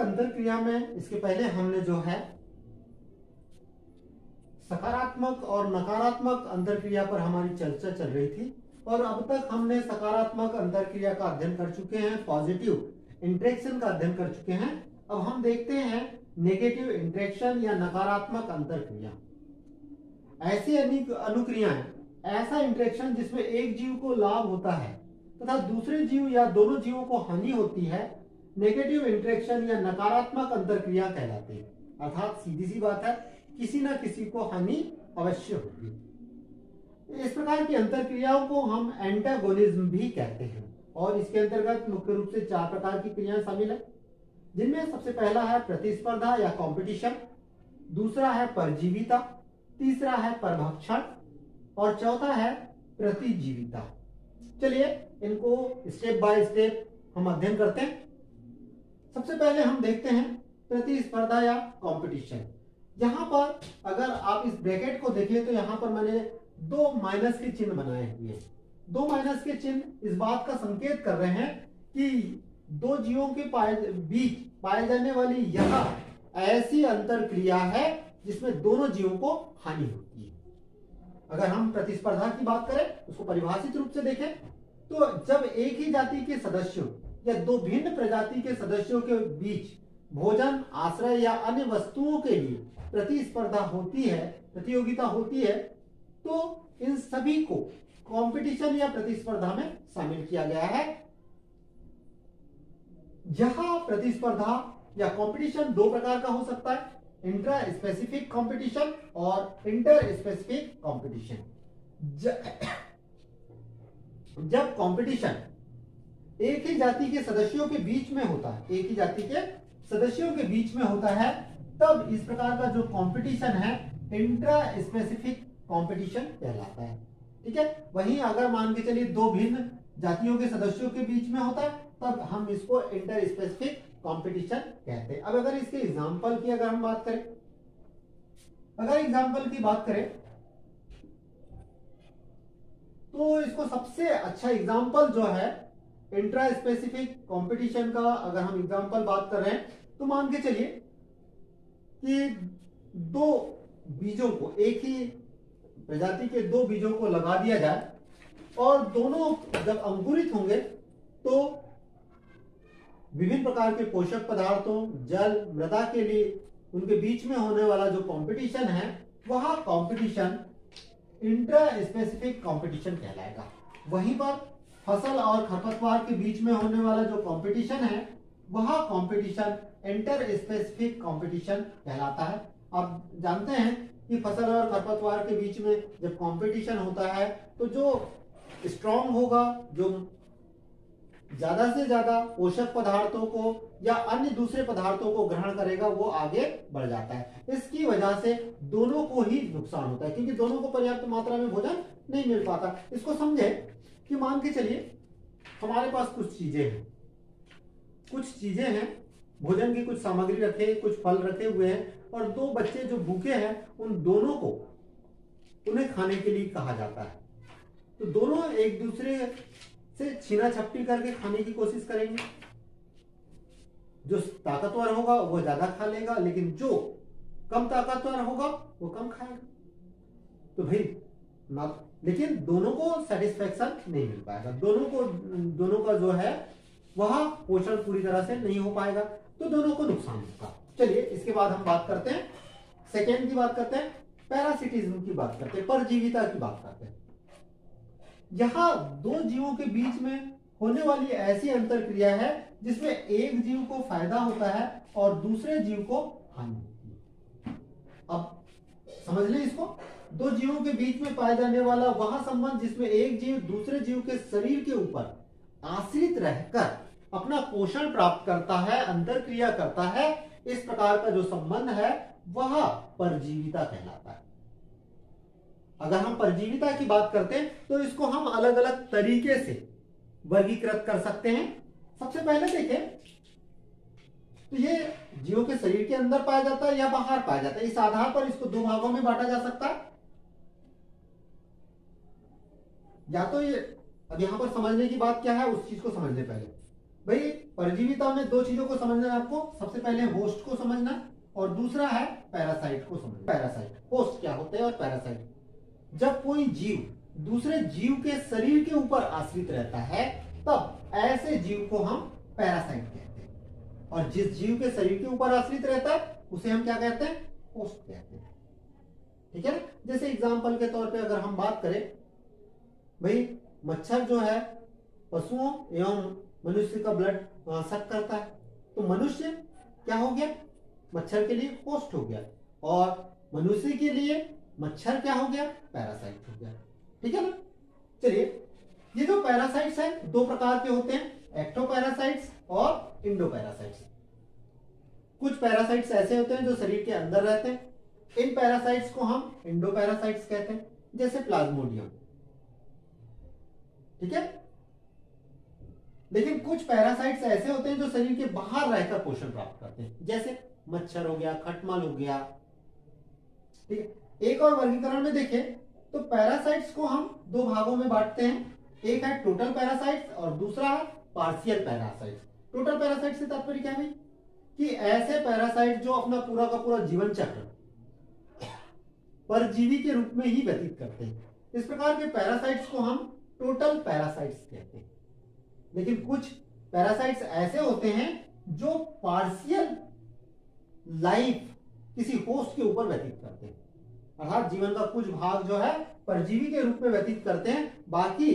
अंतर क्रिया में इसके पहले हमने जो है, सकारात्मक और नकारात्मक अंतर क्रिया पर हमारी चर्चा चल रही थी और अब तक हमने सकारात्मक अंतर क्रिया का अध्ययन कर चुके हैं, पॉजिटिव इंट्रेक्शन का अध्ययन कर चुके हैं। अब हम देखते हैं नेगेटिव इंट्रेक्शन या नकारात्मक अंतर क्रिया ऐसी अनुक्रियाएँ, ऐसा इंट्रेक्शन जिसमें एक जीव को लाभ होता है तथा दूसरे जीव या दोनों जीवों को हानि होती है नेगेटिव इंट्रेक्शन या नकारात्मक अंतरक्रिया कहलाती है। अर्थात सीधी सी बात है, किसी ना किसी को हानि अवश्य होगी। इस प्रकार की अंतरक्रियाओं को हम एंटागोनिज्म भी कहते हैं और इसके अंतर्गत मुख्य रूप से चार प्रकार की क्रियाएँ शामिल है। जिनमें सबसे पहला है प्रतिस्पर्धा या कंपटीशन दूसरा है परजीविता, तीसरा है परभक्षण और चौथा है प्रतिजीविता। चलिए इनको स्टेप बाय स्टेप हम अध्ययन करते हैं। सबसे पहले हम देखते हैं प्रतिस्पर्धा या कंपटीशन यहाँ पर अगर आप इस ब्रैकेट को देखें तो यहाँ पर मैंने दो माइनस के चिन्ह बनाए हुए दो माइनस के चिन्ह इस बात का संकेत कर रहे हैं कि दो जीवों के पाए, बीच पाए जाने वाली यह ऐसी अंतर क्रिया है जिसमें दोनों जीवों को हानि होती है। अगर हम प्रतिस्पर्धा की बात करें, उसको परिभाषित रूप से देखें तो जब एक ही जाति के सदस्यों या दो भिन्न प्रजाति के सदस्यों के बीच भोजन, आश्रय या अन्य वस्तुओं के लिए प्रतिस्पर्धा होती है, प्रतियोगिता होती है तो इन सभी को कंपटीशन या प्रतिस्पर्धा में शामिल किया गया है। जहाँ प्रतिस्पर्धा या कंपटीशन दो प्रकार का हो सकता है इंट्रा स्पेसिफिक कंपटीशन और इंटर स्पेसिफिक कंपटीशन जब कंपटीशन एक ही जाति के सदस्यों के बीच में होता है। एक ही जाति के सदस्यों के बीच में होता है। तब इस प्रकार का जो कंपटीशन है इंट्रा स्पेसिफिक कंपटीशन कहलाता है। ठीक है? वहीं अगर मान के चलिए दो भिन्न जातियों के सदस्यों के बीच में होता है, तब हम इसको इंटर स्पेसिफिक कंपटीशन कहते हैं। अब अगर इसके एग्ज़ाम्पल की अगर हम बात करें, अगर एग्ज़ाम्पल की बात करें तो इसको सबसे अच्छा एग्ज़ाम्पल जो है इंट्रा स्पेसिफिक कंपटीशन का अगर हम एग्ज़ाम्पल बात कर रहे हैं तो मान के चलिए कि दो बीजों को, एक ही प्रजाति के दो बीजों को लगा दिया जाए और दोनों जब अंकुरित होंगे तो विभिन्न प्रकार के पोषक पदार्थों, जल, मृदा के लिए उनके बीच में होने वाला जो कंपटीशन है, वह कंपटीशन इंट्रा स्पेसिफिक कंपटीशन कहलाएगा। वहीं पर फ़सल और खरपतवार के बीच में होने वाला जो कंपटीशन है, वह कंपटीशन इंटर स्पेसिफिक कंपटीशन कहलाता है। आप जानते हैं कि फ़सल और खरपतवार के बीच में जब कंपटीशन होता है तो जो स्ट्रांग होगा, जो ज़्यादा से ज़्यादा पोषक पदार्थों को या अन्य दूसरे पदार्थों को ग्रहण करेगा, वो आगे बढ़ जाता है। इसकी वजह से दोनों को ही नुकसान होता है, क्योंकि दोनों को पर्याप्त मात्रा में भोजन नहीं मिल पाता। इसको समझे कि मान के चलिए, हमारे पास कुछ चीज़ें हैं। कुछ चीज़ें हैं, भोजन की कुछ सामग्री रखे, कुछ फल रखे हुए हैं, और दो बच्चे जो भूखे हैं, उन दोनों को उन्हें खाने के लिए कहा जाता है। तो दोनों एक दूसरे से छीना छपटी करके खाने की कोशिश करेंगे। जो ताकतवर होगा, वो ज़्यादा खा लेगा, लेकिन जो कम ताकतवर होगा, वो कम खाएगा। तो भाई ना लेकिन दोनों को सेटिस्फेक्शन नहीं मिल पाएगा। दोनों को, दोनों का जो है, वह पोषण पूरी तरह से नहीं हो पाएगा तो दोनों को नुकसान होगा। चलिए, इसके बाद हम बात करते हैं। सेकेंड की बात करते हैं पैरासिटिज्म की बात करते हैं, परजीविता की बात करते हैं। यहाँ दो जीवों के बीच में होने वाली ऐसी अंतर क्रिया है, जिसमें एक जीव को फ़ायदा होता है और दूसरे जीव को हानि होती है। अब समझ लें इसको? दो जीवों के बीच में पाया जाने वाला वह संबंध जिसमें एक जीव दूसरे जीव के शरीर के ऊपर आश्रित रहकर अपना पोषण प्राप्त करता है, अंतर क्रिया करता है, इस प्रकार का जो संबंध है, वह परजीविता कहलाता है। अगर हम परजीविता की बात करते हैं तो इसको हम अलग अलग तरीके से वर्गीकृत कर सकते हैं। सबसे पहले देखें तो ये जीवों के शरीर के अंदर पाया जाता है या बाहर पाया जाता है। इस आधार पर इसको दो भागों में बांटा जा सकता है। या तो ये, अब यहाँ पर समझने की बात क्या है, उस चीज़ को समझने पहले। भाई, परजीविता में दो चीज़ों को समझना है आपको। सबसे पहले होस्ट को समझना और दूसरा है पैरासाइट को समझना। पैरासाइट होस्ट क्या होते हैं और पैरासाइट जब कोई जीव दूसरे जीव के शरीर के ऊपर आश्रित रहता है, तब ऐसे जीव को हम पैरासाइट कहते हैं। और जिस जीव के शरीर के ऊपर आश्रित रहता है, उसे हम क्या कहते हैं? होस्ट कहते हैं। ठीक है ना? जैसे एग्ज़ाम्पल के तौर पर अगर हम बात करें भाई, मच्छर जो है, पशुओं एवं मनुष्य का ब्लड सक करता है। तो मनुष्य क्या हो गया? मच्छर के लिए होस्ट हो गया। और मनुष्य के लिए मच्छर क्या हो गया? पैरासाइट हो गया। ठीक है ना? चलिए, ये जो पैरासाइट्स है, दो प्रकार के होते हैं एक्टोपैरासाइट्स और इंडो इंडोपैरासाइट्स कुछ पैरासाइट्स ऐसे होते हैं जो शरीर के अंदर रहते हैं। इन पैरासाइट्स को हम इंडोपैरासाइट्स कहते हैं, जैसे प्लाज्मोडियम ठीक है? लेकिन कुछ पैरासाइट्स ऐसे होते हैं जो शरीर के बाहर रहकर पोषण प्राप्त करते हैं। जैसे मच्छर हो गया, खटमल हो गया। ठीक है? एक और वर्गीकरण में देखें तो पैरासाइट्स को हम दो भागों में बांटते हैं। एक है टोटल पैरासाइट्स और दूसरा है पार्शियल पैरासाइट्स टोटल पैरासाइट से तात्पर्य क्या है कि ऐसे पैरासाइट जो अपना पूरा का पूरा जीवन चक्र परजीवी के रूप में ही व्यतीत करते हैं। इस प्रकार के पैरासाइट्स को हम टोटल पैरासाइट्स कहते हैं। लेकिन कुछ पैरासाइट्स ऐसे होते हैं जो पार्शियल लाइफ किसी होस्ट के ऊपर व्यतीत करते हैं। अर्थात जीवन का कुछ भाग जो है परजीवी के रूप में व्यतीत करते हैं, बाकी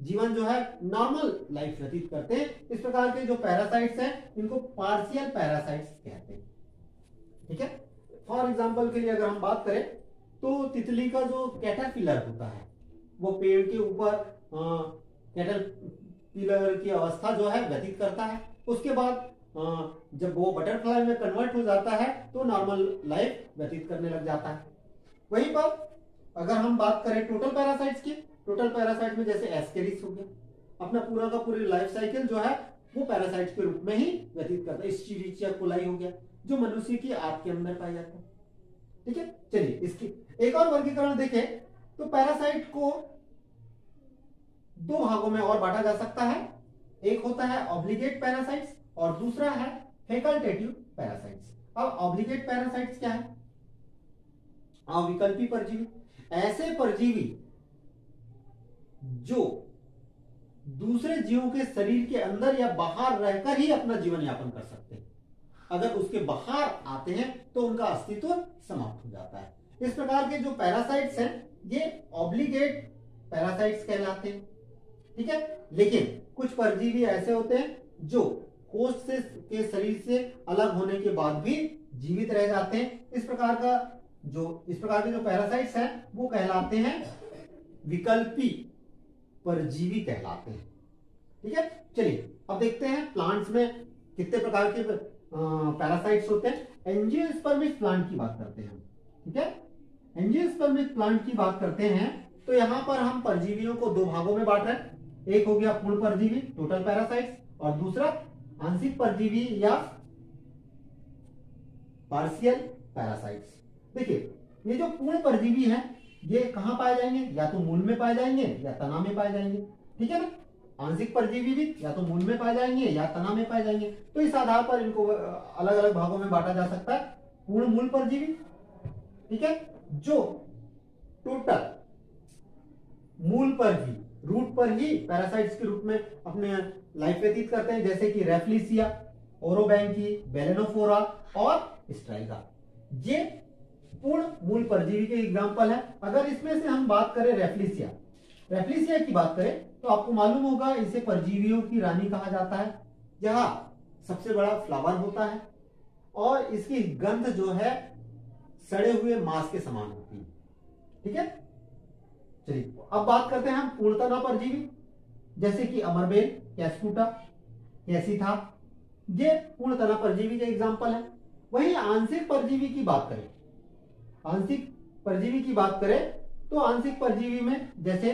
जीवन जो है नॉर्मल लाइफ व्यतीत करते हैं। इस प्रकार के जो पैरासाइट्स हैं, इनको पार्शियल पैरासाइट्स कहते हैं। ठीक है? फॉर एग्ज़ाम्पल के लिए अगर हम बात करें तो तितली का जो कैटरपिलर होता है, वो पेड़ के ऊपर कैटरपिलर की अवस्था जो है व्यतीत करता है। उसके बाद जब वो बटरफ्लाई में कन्वर्ट हो जाता है तो नॉर्मल लाइफ व्यतीत करने लग जाता है। वहीं पर, अगर हम बात करें टोटल पैरासाइट्स की टोटल पैरासाइट में जैसे एस्केरिस हो गया। अपना पूरा का पूरी लाइफ साइकिल जो है, वो पैरासाइट के रूप में ही व्यतीत करता है। स्टीरिचिया कोलाई हो गया, जो मनुष्य की आंत के अंदर पाया जाता है। ठीक है? चलिए, इसकी एक और वर्गीकरण देखें। तो पैरासाइट को दो भागों में और बांटा जा सकता है। एक होता है ऑब्लिगेट पैरासाइट्स और दूसरा है फैकल्टेटिव पैरासाइट्स अब ऑब्लिगेट पैरासाइट्स क्या है? अविकल्पी परजीवी। ऐसे परजीवी जो दूसरे जीवों के शरीर के अंदर या बाहर रहकर ही अपना जीवन यापन कर सकते हैं। अगर उसके बाहर आते हैं तो उनका अस्तित्व समाप्त हो जाता है। इस प्रकार के जो पैरासाइट्स हैं, ये ऑब्लिगेट पैरासाइट्स कहलाते हैं। ठीक है? लेकिन कुछ परजीवी ऐसे होते हैं जो कोष से, के शरीर से अलग होने के बाद भी जीवित रह जाते हैं। इस प्रकार का जो, इस प्रकार के जो पैरासाइट्स हैं, वो कहलाते हैं विकल्पी परजीवी कहलाते हैं। ठीक है? चलिए, अब देखते हैं प्लांट्स में कितने प्रकार के पैरासाइट्स होते हैं। एंजियोस्पर्मिक प्लांट की बात करते हैं ठीक है? एंजियोस्पर्मिक प्लांट की बात करते हैं तो यहाँ पर हम परजीवियों को दो भागों में बांट रहे हैं। एक हो गया पूर्ण परजीवी टोटल पैरासाइट्स और दूसरा आंशिक परजीवी या पार्शियल पैरासाइट्स देखिए, ये जो पूर्ण परजीवी है, ये कहाँ पाए जाएँगे? या तो मूल में पाए जाएँगे, या तना में पाए जाएँगे। ठीक है ना? आंशिक परजीवी भी या तो मूल में पाए जाएँगे, या तना में पाए जाएँगे। तो इस आधार पर इनको अलग अलग भागों में बांटा जा सकता है। पूर्ण मूल परजीवी, ठीक है? जो टोटल मूल पर ही रूट पर ही पैरासाइट्स के रूप में अपने लाइफ व्यतीत करते हैं, जैसे कि रेफ्लिसिया ओरोबैंकी बेलेनोफोरा और स्ट्राइगा ये पूर्ण मूल परजीवी के एग्ज़ाम्पल है। अगर इसमें से हम बात करें रेफ्लिसिया रेफ्लिसिया की बात करें तो आपको मालूम होगा इसे परजीवियों की रानी कहा जाता है। यह सबसे बड़ा फ्लावर होता है और इसकी गंध जो है, सड़े हुए मांस के समान होती है। ठीक है? चलिए, अब बात करते हैं हम पूर्णतना परजीवी जैसे कि अमरबेल कैस्कूटा कैसी था ये पूर्णतना परजीवी के एग्ज़ाम्पल है। वही आंशिक परजीवी की बात करें। आंशिक परजीवी की बात करें तो आंशिक परजीवी में जैसे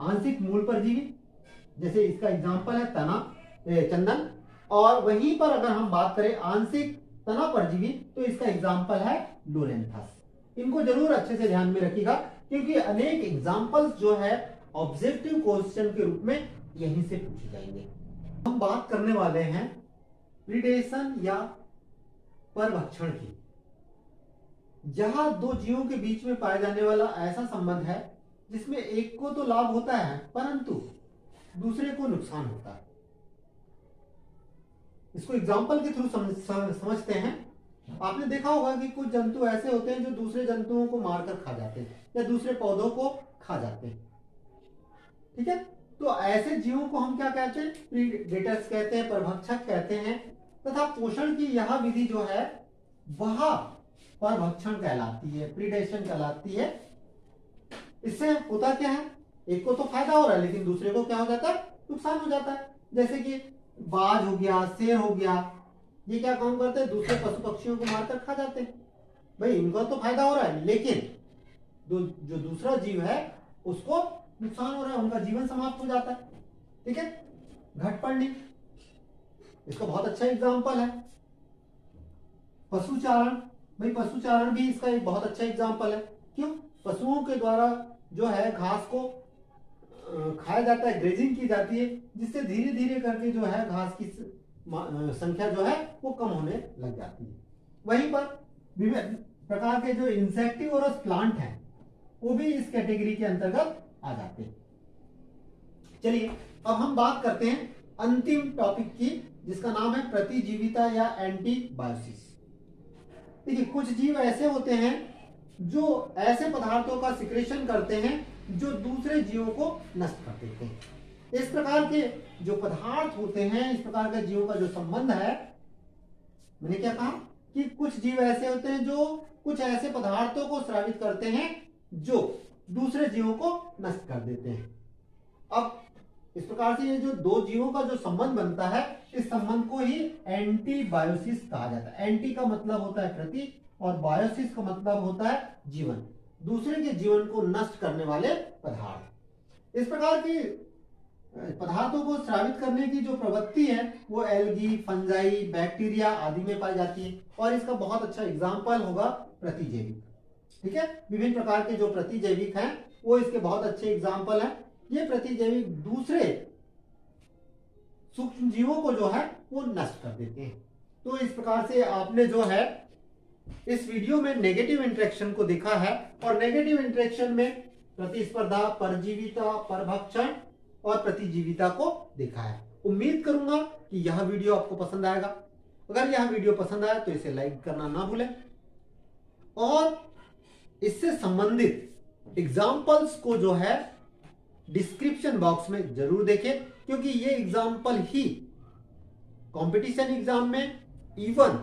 आंशिक मूल परजीवी, जैसे इसका एग्ज़ाम्पल है तना चंदन। और वहीं पर अगर हम बात करें आंशिक तना परजीवी तो इसका एग्ज़ाम्पल है लोरेंथस। इनको ज़रूर अच्छे से ध्यान में रखिएगा। क्योंकि अनेक एग्जाम्पल्स जो है ऑब्जेक्टिव क्वेश्चन के रूप में यहीं से पूछे जाएँगे। हम बात करने वाले हैं प्रिडेशन या परभक्षण की। जहाँ दो जीवों के बीच में पाए जाने वाला ऐसा संबंध है जिसमें एक को तो लाभ होता है परंतु दूसरे को नुकसान होता है। इसको एग्ज़ाम्पल के थ्रू समझ, समझते हैं। आपने देखा होगा कि कुछ जंतु ऐसे होते हैं जो दूसरे जंतुओं को मारकर खा जाते हैं, या दूसरे पौधों को खा जाते हैं। ठीक है? तो ऐसे जीवों को हम क्या कहते हैं? प्रीडेटर्स कहते हैं, परभक्षक कहते हैं, तथा पोषण की यह विधि जो है, वह परभक्षण कहलाती है, प्रीडेशन कहलाती है। इससे होता क्या है? एक को तो फ़ायदा हो रहा है, लेकिन दूसरे को क्या हो जाता है? नुकसान हो जाता है। जैसे कि बाज हो गया, शेर हो गया ये क्या काम करते हैं? दूसरे पशु पक्षियों को मारकर खा जाते हैं। भाई, इनका तो फ़ायदा हो रहा है, लेकिन जो दूसरा जीव है, उसको नुकसान हो रहा है, उनका जीवन समाप्त हो जाता है। ठीक है? घट इसका बहुत अच्छा एग्ज़ाम्पल है। पशुचारण। भाई, पशुचारण भी इसका एक बहुत अच्छा एग्ज़ाम्पल है। क्यों? पशुओं के द्वारा जो है, घास को खाया जाता है ग्रेजिंग की जाती है, जिससे धीरे धीरे करके जो है, घास की संख्या जो है, वो कम होने लग जाती है। वहीं पर विभिन्न प्रकार के जो इंसेक्टिवोरस प्लांट हैं, वो भी इस कैटेगरी के अंतर्गत आ जाते हैं। चलिए, अब हम बात करते हैं अंतिम टॉपिक की, जिसका नाम है प्रतिजीविता या एंटीबायोसिस देखिए, कुछ जीव ऐसे होते हैं, जो ऐसे पदार्थों का सिक्रेशन करते हैं, जो दूसरे जीवों को नष्ट कर देते हैं। इस प्रकार के जो पदार्थ होते हैं, इस प्रकार के जीवों का जो संबंध है, मैंने क्या कहा कि कुछ जीव ऐसे होते हैं जो कुछ ऐसे पदार्थों को स्रावित करते हैं जो दूसरे जीवों को नष्ट कर देते हैं। अब इस प्रकार से ये जो दो जीवों का जो संबंध बनता है, इस संबंध को ही एंटीबायोसिस कहा जाता है। एंटी का मतलब होता है प्रति और बायोसिस का मतलब होता है जीवन। दूसरे के जीवन को नष्ट करने वाले पदार्थ। इस प्रकार की पदार्थों को स्रावित करने की जो प्रवृत्ति है, वो एलगी फंजाई बैक्टीरिया आदि में पाई जाती है। और इसका बहुत अच्छा एग्ज़ाम्पल होगा प्रतिजैविक। ठीक है? विभिन्न प्रकार के जो प्रतिजैविक हैं, वो इसके बहुत अच्छे एग्ज़ाम्पल हैं। ये प्रतिजैविक दूसरे सूक्ष्म जीवों को जो है, वो नष्ट कर देते हैं। तो इस प्रकार से आपने जो है, इस वीडियो में नेगेटिव इंट्रेक्शन को देखा है। और नेगेटिव इंट्रेक्शन में प्रतिस्पर्धा, परजीविता, परभक्षण और प्रतिजीविता को देखा है। उम्मीद करूँगा कि यह वीडियो आपको पसंद आएगा। अगर यह वीडियो पसंद आया तो इसे लाइक करना ना भूलें। और इससे संबंधित एग्जाम्पल्स को जो है डिस्क्रिप्शन बॉक्स में ज़रूर देखें, क्योंकि ये एग्ज़ाम्पल ही कंपटीशन एग्ज़ाम में इवन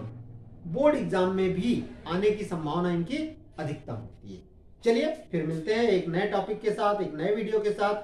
बोर्ड एग्ज़ाम में भी आने की संभावना इनकी अधिकतम होती है। चलिए, फिर मिलते हैं एक नए टॉपिक के साथ, एक नए वीडियो के साथ।